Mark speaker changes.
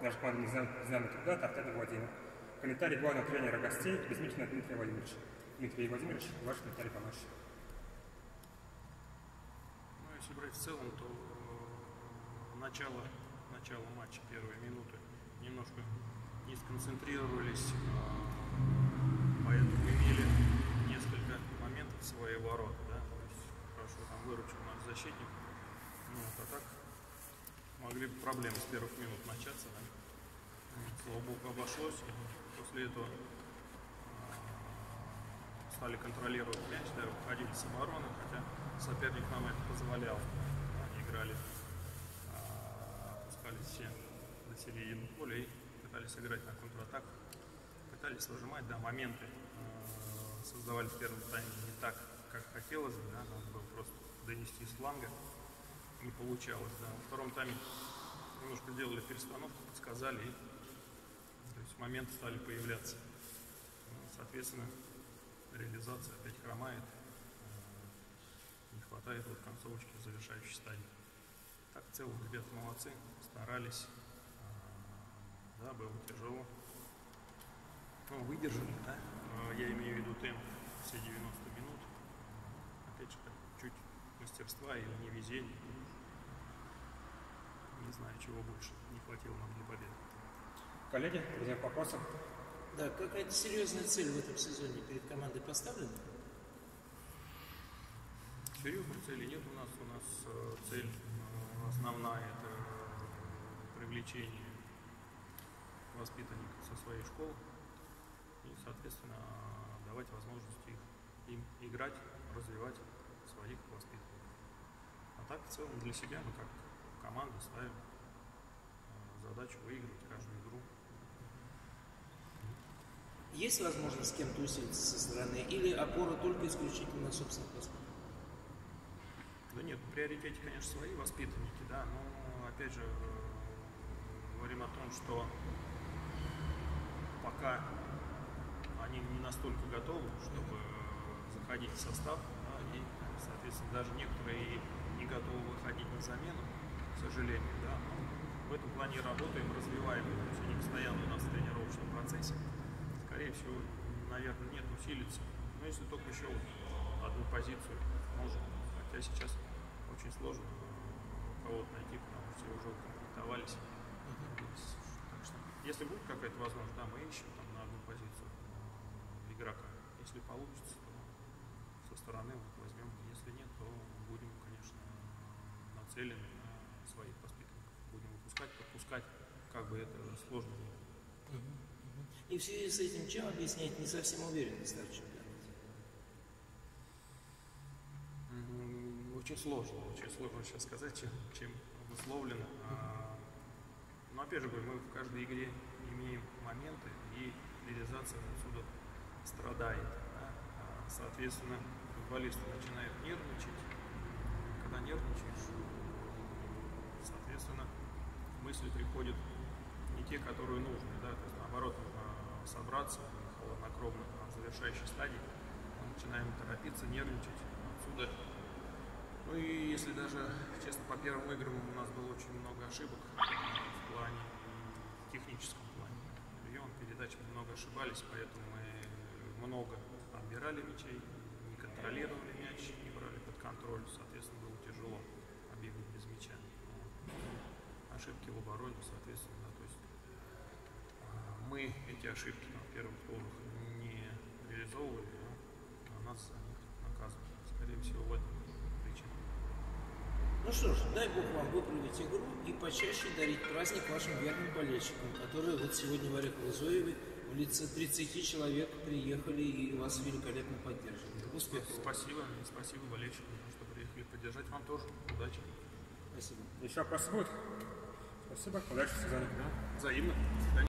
Speaker 1: Наша команда «Знамя знамя труда» Тартенов Владимир. Комментарий главного тренера гостей Безмитина Дмитрия Владимировича. Дмитрий Владимирович, ваш комментарий по.
Speaker 2: Ну, если брать в целом, то э, начало, начало матча, первые минуты, немножко не сконцентрировались, э, поэтому имели несколько моментов в свои ворота, да, то есть хорошо там выручил наш защитник, ну, а так могли бы проблемы с первых минут начаться, да. Слава богу, обошлось, после этого э, стали контролировать мяч, да, выходили с обороны, хотя соперник нам это позволял. Они играли, а, опускались все до середины поля и пытались играть на контратак, пытались выжимать, да, моменты э, создавали в первом тайме не так, как хотелось бы, да, надо было просто донести с фланга, не получалось, да. Во втором тайме немножко делали перестановку, подсказали, и то есть моменты стали появляться. Ну, Соответственно, реализация опять хромает, э, не хватает вот концовочки в завершающей стадии. Так, в целом, ребята молодцы, старались, э, да, было тяжело. Ну, выдержали, да, Э, я имею в виду темп все 90 минут. Опять же, мастерства или невезения. Не знаю, чего больше не хватило нам для победы.
Speaker 1: Коллеги, друзья, по вопросам.
Speaker 3: Да, какая-то серьезная цель в этом сезоне перед командой поставлена?
Speaker 2: Серьезной цели нет у нас. У нас э, цель э, основная – это привлечение воспитанников со своей школы и, соответственно, давать возможность их, им играть, развивать своих воспитанников. А так, в целом, для себя мы как команда ставим э, задачу выигрывать каждую игру.
Speaker 3: Есть возможность с кем-то усилиться со стороны или опора только исключительно на собственных воспитанников?
Speaker 2: Да нет, в приоритете, конечно, свои воспитанники, да, но опять же э, говорим о том, что пока они не настолько готовы, чтобы заходить в состав, да, и, даже некоторые не готовы выходить на замену, к сожалению, да, но в этом плане работаем, развиваем, они постоянно у нас в тренировочном процессе. Скорее всего, наверное, нет усилиться, но если только еще одну позицию можем, хотя сейчас очень сложно кого-то найти, потому что все уже укомплектовались. Так что, если будет какая-то возможность, да, мы ищем там на одну позицию игрока. Если получится, стороны вот возьмем. Если нет, то будем, конечно, нацелены на своих воспитанников. Будем выпускать, подпускать, как бы это сложно было.
Speaker 3: И в связи с этим чем объяснять не совсем уверенный старт чемпионата?
Speaker 2: М, Очень сложно, очень сложно сейчас сказать, чем, чем обусловлено. А, Но опять же говорю, мы в каждой игре имеем моменты, и реализация отсюда страдает. да. А, Соответственно, футболисты начинают нервничать. Когда нервничаешь, соответственно, мысли приходят не те, которые нужны. Да? То есть, наоборот, нужно собраться на завершающей стадии. Мы начинаем торопиться, нервничать. Отсюда ну и если даже, честно, по первым играм у нас было очень много ошибок в плане, в техническом плане. Прием, передачи мы много ошибались, поэтому мы много отбирали мячей, контролировали мяч, не брали под контроль, соответственно, было тяжело побегать без мяча. Ошибки в обороне, соответственно, да, то есть а, мы эти ошибки там, в первых турах не реализовывали, а нас за них наказывали. Скорее всего, в этом причина.
Speaker 3: Ну что ж, дай Бог вам выправить игру и почаще дарить праздник вашим верным болельщикам, которые вот сегодня в Орехово-Зоеве в лице 30 человек приехали и вас великолепно поддерживали. Успехов!
Speaker 2: Спасибо, и спасибо болельщикам, что приехали поддержать. Вам тоже удачи.
Speaker 3: Спасибо.
Speaker 1: Еще вопросы будут? Спасибо. Удачи в сезоне.
Speaker 2: Взаимно. До свидания.